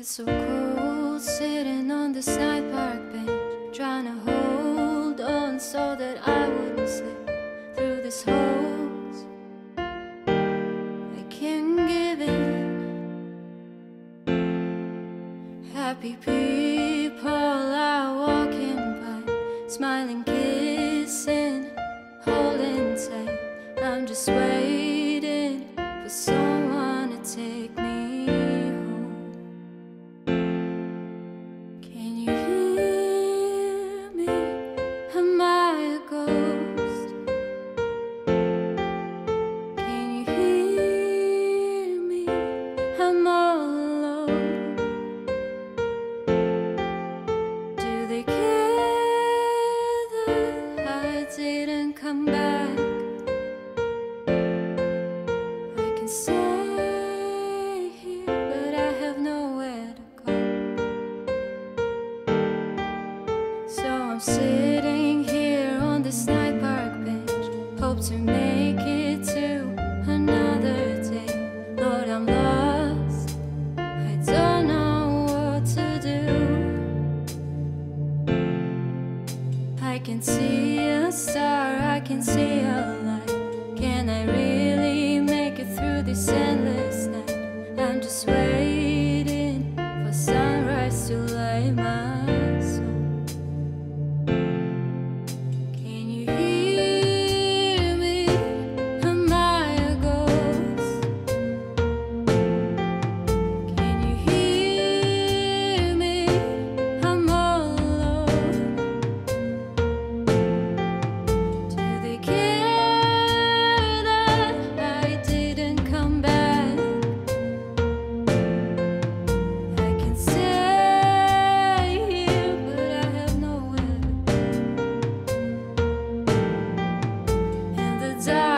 It's so cold sitting on the side park bench Trying to hold on so that I wouldn't slip through this hole. I can't give in Happy people are walking by Smiling, kissing, holding tight I'm just waiting for someone to take me this night park bench. Hope to make it to another day. Lord, I'm lost. I don't know what to do. I can see a star, I can see a light. Can I really make it through this endless? desire.